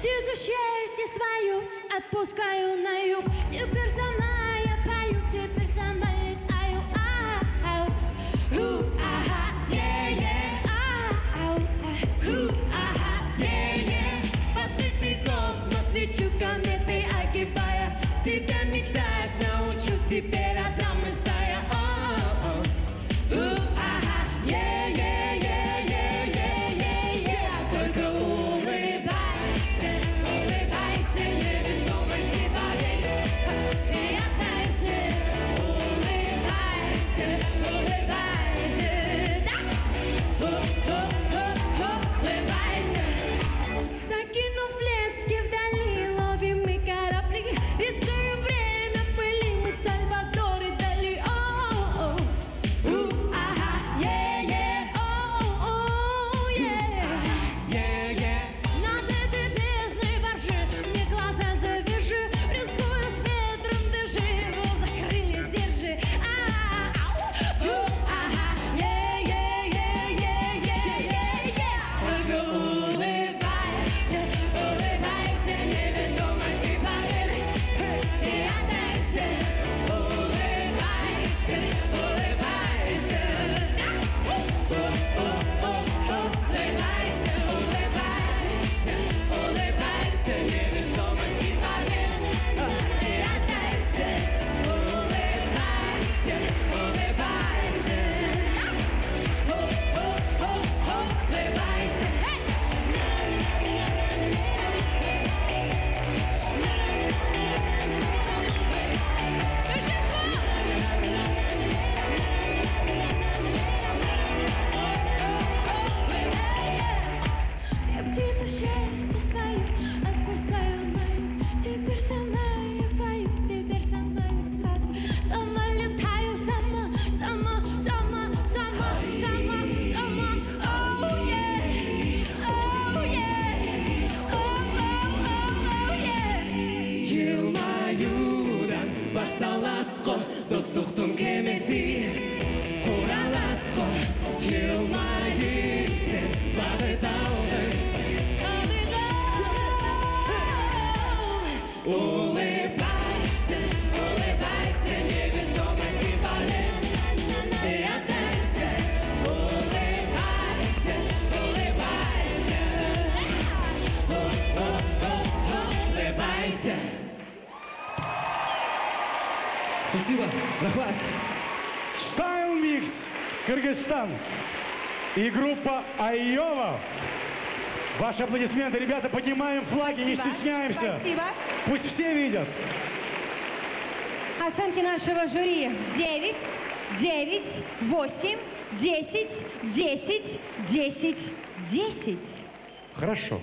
Птицу счастье свою отпускаю на юг. Теперь сама Baby. тасталады ғой достықтың кемесі құралады ғой жылмайып сен бақыт алдың Спасибо. Захват. Style Mix, Кыргызстан. И группа Айова. Ваши аплодисменты, ребята, поднимаем флаги, Спасибо. не стесняемся. Спасибо. Пусть все видят. Оценки нашего жюри 9, 9, 8, 10, 10, 10, 10. Хорошо.